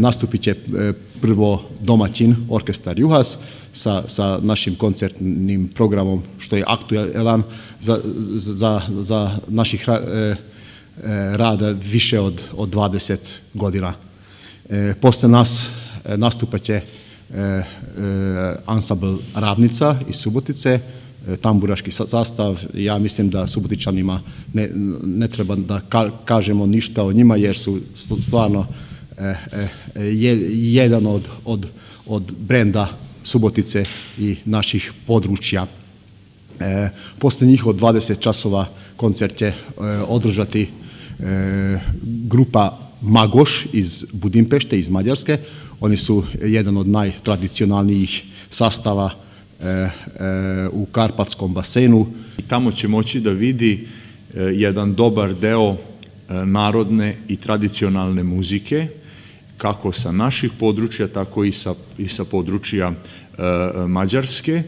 Nastupit će prvo domaćin orkestar Juhas sa, sa našim koncertnim programom što je aktuelan za, za, za naših rada više od, od 20 godina. Posle nas nastupat će ansambl Ravnica iz Subotice, tamburaški sastav. Ja mislim da Subotičanima ne, ne treba da kažemo ništa o njima jer su stvarno jedan od, od, od brenda Subotice i naših područja. Posle njih od 20 časova koncert će održati grupa Magoš iz Budimpešte, iz Mađarske. Oni su jedan od najtradicionalnijih sastava u Karpatskom basenu. I tamo će moći da vidi jedan dobar deo narodne i tradicionalne muzike, kako sa naših područja, tako i sa, i sa područja Mađarske.